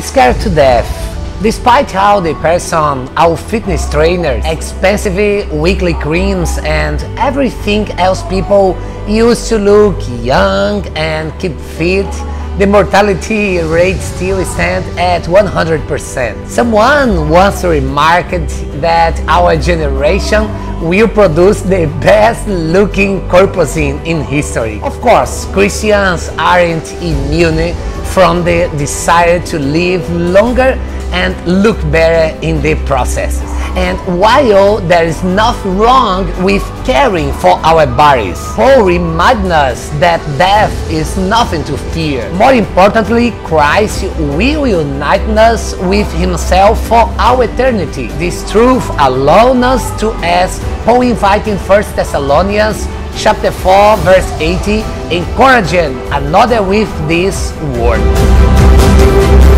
scared to death. Despite how the person, our fitness trainers, expensive weekly creams and everything else people use to look young and keep fit, the mortality rate still stands at 100%. Someone once remarked that our generation will produce the best looking corpusine in history. Of course, Christians aren't immune from the desire to live longer and look better in the process. And while there is nothing wrong with caring for our bodies, Paul reminds us that death is nothing to fear. More importantly, Christ will unite us with Himself for our eternity. This truth allows us to ask Paul inviting 1 Thessalonians chapter 4, verse 80, encouraging another with this word.